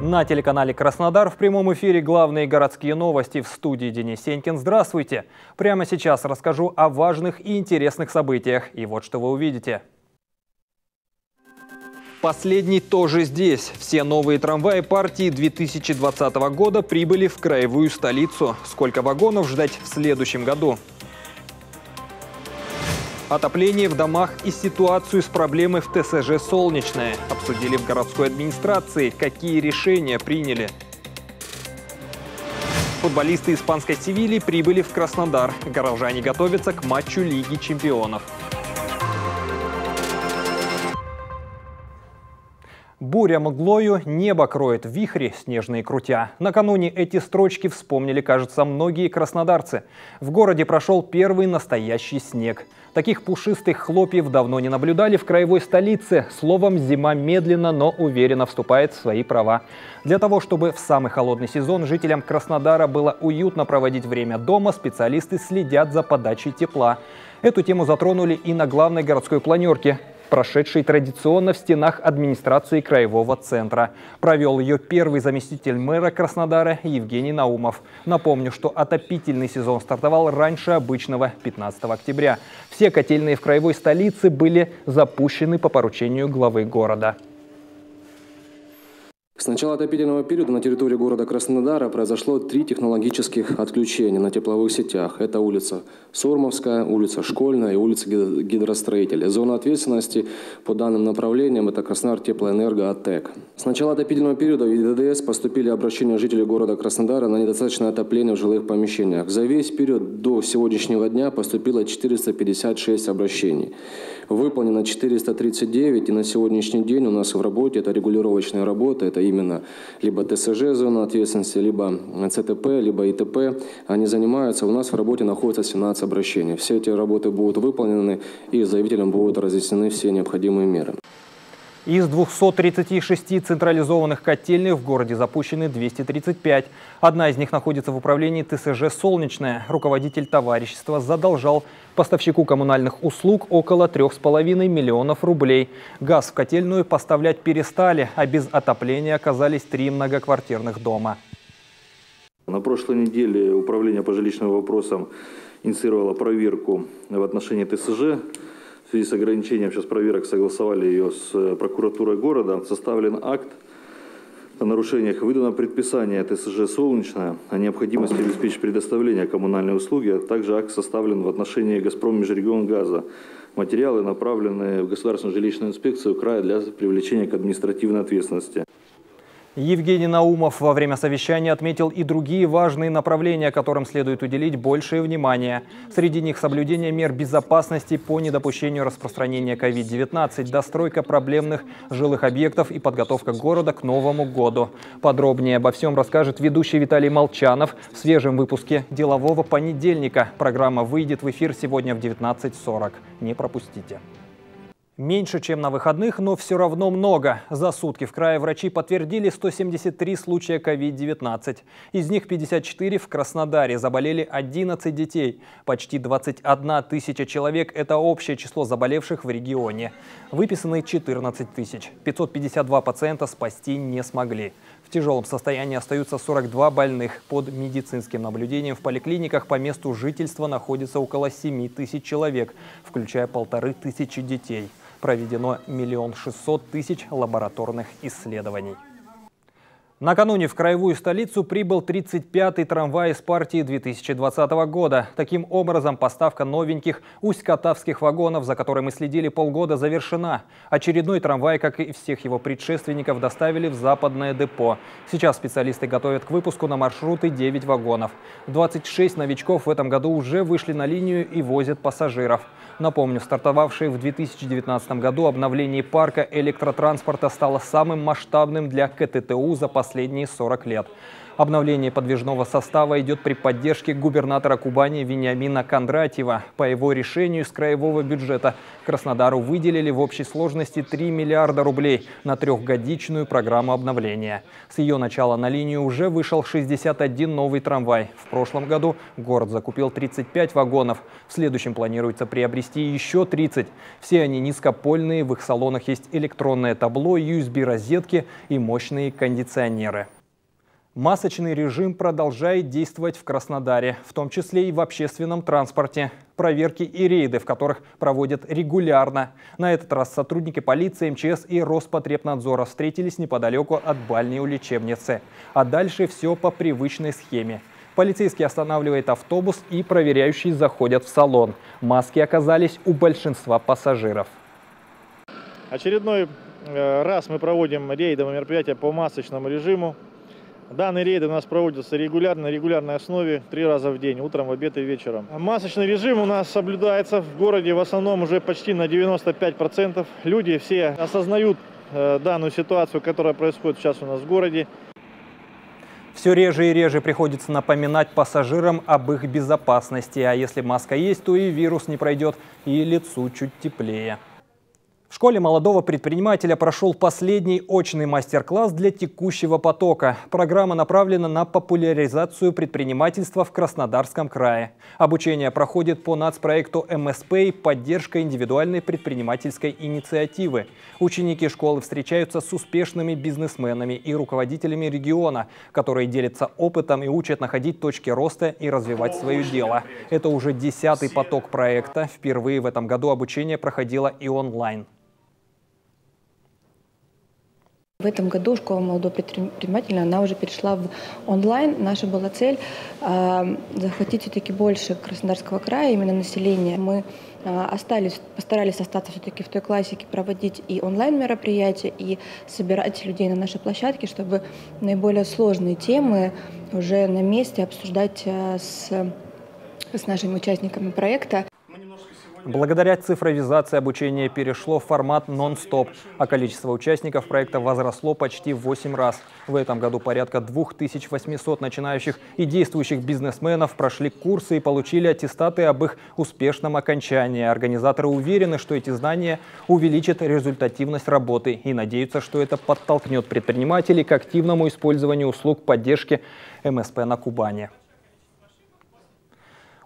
На телеканале «Краснодар» в прямом эфире главные городские новости в студии Денис Сенькин. Здравствуйте! Прямо сейчас расскажу о важных и интересных событиях. И вот что вы увидите. Последний тоже здесь. Все новые трамваи партии 2020 года прибыли в краевую столицу. Сколько вагонов ждать в следующем году? Отопление в домах и ситуацию с проблемой в ТСЖ «Солнечное». Обсудили в городской администрации, какие решения приняли. Футболисты испанской Севильи прибыли в Краснодар. Горожане готовятся к матчу Лиги чемпионов. Буря мглою, небо кроет вихри, снежные крутя. Накануне эти строчки вспомнили, кажется, многие краснодарцы. В городе прошел первый настоящий снег. Таких пушистых хлопьев давно не наблюдали в краевой столице. Словом, зима медленно, но уверенно вступает в свои права. Для того, чтобы в самый холодный сезон жителям Краснодара было уютно проводить время дома, специалисты следят за подачей тепла. Эту тему затронули и на главной городской планерке прошедшей традиционно в стенах администрации Краевого центра. Провел ее первый заместитель мэра Краснодара Евгений Наумов. Напомню, что отопительный сезон стартовал раньше обычного 15 октября. Все котельные в краевой столице были запущены по поручению главы города. С начала отопительного периода на территории города Краснодара произошло три технологических отключения на тепловых сетях. Это улица Сурмовская, улица Школьная и улица Гидростроителя. Зона ответственности по данным направлениям – это Краснодар Теплоэнерго АТЭК. С начала отопительного периода в ЕДДС поступили обращения жителей города Краснодара на недостаточное отопление в жилых помещениях. За весь период до сегодняшнего дня поступило 456 обращений. Выполнено 439, и на сегодняшний день у нас в работе это регулировочная работа, это именно либо ТСЖ зона ответственности, либо ЦТП, либо ИТП. Они занимаются, у нас в работе находится 17 обращений. Все эти работы будут выполнены, и заявителям будут разъяснены все необходимые меры. Из 236 централизованных котельных в городе запущены 235. Одна из них находится в управлении ТСЖ «Солнечная». Руководитель товарищества задолжал поставщику коммунальных услуг около 3,5 миллионов рублей. Газ в котельную поставлять перестали, а без отопления оказались три многоквартирных дома. На прошлой неделе Управление по жилищным вопросам инициировало проверку в отношении ТСЖ в связи с ограничением сейчас проверок согласовали ее с э, прокуратурой города. Составлен акт о нарушениях. Выдано предписание ТСЖ «Солнечная» о необходимости обеспечить предоставление коммунальной услуги, а также акт составлен в отношении «Газпром Межрегион Газа». Материалы направлены в Государственную жилищную инспекцию края для привлечения к административной ответственности. Евгений Наумов во время совещания отметил и другие важные направления, которым следует уделить большее внимание. Среди них соблюдение мер безопасности по недопущению распространения COVID-19, достройка проблемных жилых объектов и подготовка города к Новому году. Подробнее обо всем расскажет ведущий Виталий Молчанов в свежем выпуске «Делового понедельника». Программа выйдет в эфир сегодня в 19.40. Не пропустите. Меньше, чем на выходных, но все равно много. За сутки в крае врачи подтвердили 173 случая COVID-19. Из них 54 в Краснодаре. Заболели 11 детей. Почти 21 тысяча человек – это общее число заболевших в регионе. Выписаны 14 тысяч. 552 пациента спасти не смогли. В тяжелом состоянии остаются 42 больных. Под медицинским наблюдением в поликлиниках по месту жительства находится около 7 тысяч человек, включая полторы тысячи детей проведено миллион шестьсот тысяч лабораторных исследований. Накануне в краевую столицу прибыл 35-й трамвай из партии 2020 года. Таким образом, поставка новеньких усть-катавских вагонов, за которой мы следили полгода, завершена. Очередной трамвай, как и всех его предшественников, доставили в западное депо. Сейчас специалисты готовят к выпуску на маршруты 9 вагонов. 26 новичков в этом году уже вышли на линию и возят пассажиров. Напомню, стартовавшее в 2019 году обновление парка электротранспорта стало самым масштабным для КТТУ за последние 40 лет. Обновление подвижного состава идет при поддержке губернатора Кубани Вениамина Кондратьева. По его решению с краевого бюджета Краснодару выделили в общей сложности 3 миллиарда рублей на трехгодичную программу обновления. С ее начала на линию уже вышел 61 новый трамвай. В прошлом году город закупил 35 вагонов. В следующем планируется приобрести еще 30. Все они низкопольные, в их салонах есть электронное табло, USB-розетки и мощные кондиционеры. Масочный режим продолжает действовать в Краснодаре, в том числе и в общественном транспорте. Проверки и рейды, в которых проводят регулярно. На этот раз сотрудники полиции, МЧС и Роспотребнадзора встретились неподалеку от бальной лечебницы. А дальше все по привычной схеме. Полицейский останавливает автобус и проверяющие заходят в салон. Маски оказались у большинства пассажиров. Очередной э, раз мы проводим рейдовое мероприятие по масочному режиму. Данные рейды у нас проводятся регулярно, на регулярной основе, три раза в день, утром, в обед и вечером. Масочный режим у нас соблюдается в городе в основном уже почти на 95%. Люди все осознают э, данную ситуацию, которая происходит сейчас у нас в городе. Все реже и реже приходится напоминать пассажирам об их безопасности. А если маска есть, то и вирус не пройдет, и лицу чуть теплее. В школе молодого предпринимателя прошел последний очный мастер-класс для текущего потока. Программа направлена на популяризацию предпринимательства в Краснодарском крае. Обучение проходит по нацпроекту МСП и поддержка индивидуальной предпринимательской инициативы. Ученики школы встречаются с успешными бизнесменами и руководителями региона, которые делятся опытом и учат находить точки роста и развивать свое дело. Это уже десятый поток проекта. Впервые в этом году обучение проходило и онлайн. В этом году школа молодого предпринимателя, она уже перешла в онлайн. Наша была цель э, захватить все-таки больше Краснодарского края, именно населения. Мы э, остались, постарались остаться все-таки в той классике, проводить и онлайн-мероприятия, и собирать людей на нашей площадке, чтобы наиболее сложные темы уже на месте обсуждать э, с, с нашими участниками проекта. Благодаря цифровизации обучение перешло в формат нон-стоп, а количество участников проекта возросло почти в 8 раз. В этом году порядка 2800 начинающих и действующих бизнесменов прошли курсы и получили аттестаты об их успешном окончании. Организаторы уверены, что эти знания увеличат результативность работы и надеются, что это подтолкнет предпринимателей к активному использованию услуг поддержки МСП на Кубани.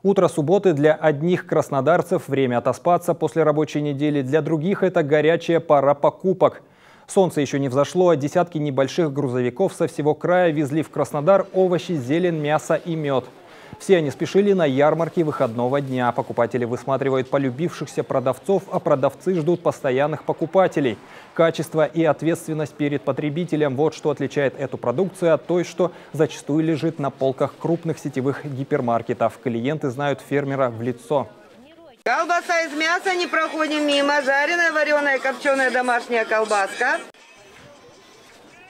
Утро субботы для одних краснодарцев – время отоспаться после рабочей недели, для других – это горячая пора покупок. Солнце еще не взошло, а десятки небольших грузовиков со всего края везли в Краснодар овощи, зелень, мясо и мед – все они спешили на ярмарке выходного дня. Покупатели высматривают полюбившихся продавцов, а продавцы ждут постоянных покупателей. Качество и ответственность перед потребителем – вот что отличает эту продукцию от той, что зачастую лежит на полках крупных сетевых гипермаркетов. Клиенты знают фермера в лицо. Колбаса из мяса не проходим мимо. Жареная, вареная, копченая домашняя колбаска.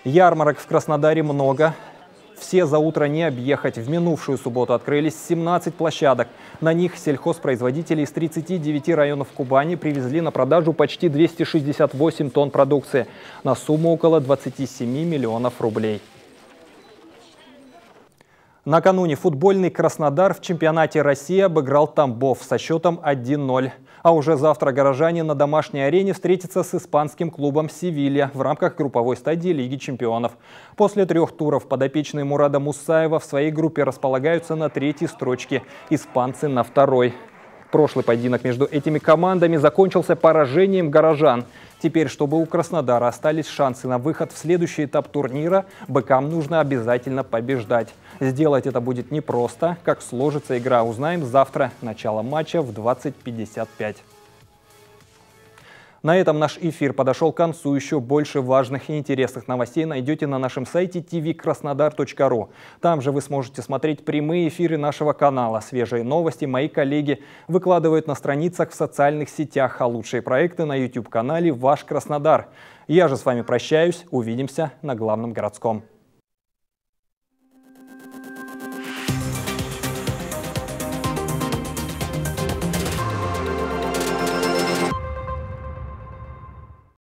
Ярмарок в Краснодаре много. Все за утро не объехать. В минувшую субботу открылись 17 площадок. На них сельхозпроизводители из 39 районов Кубани привезли на продажу почти 268 тонн продукции на сумму около 27 миллионов рублей. Накануне футбольный Краснодар в чемпионате России обыграл Тамбов со счетом 1-0. А уже завтра горожане на домашней арене встретятся с испанским клубом «Севилья» в рамках групповой стадии Лиги чемпионов. После трех туров подопечные Мурада Мусаева в своей группе располагаются на третьей строчке, испанцы на второй. Прошлый поединок между этими командами закончился поражением горожан. Теперь, чтобы у Краснодара остались шансы на выход в следующий этап турнира, быкам нужно обязательно побеждать. Сделать это будет непросто. Как сложится игра, узнаем завтра. Начало матча в 20.55. На этом наш эфир подошел к концу. Еще больше важных и интересных новостей найдете на нашем сайте tvkrasnodar.ru. Там же вы сможете смотреть прямые эфиры нашего канала. Свежие новости мои коллеги выкладывают на страницах в социальных сетях, а лучшие проекты на YouTube-канале «Ваш Краснодар». Я же с вами прощаюсь. Увидимся на главном городском.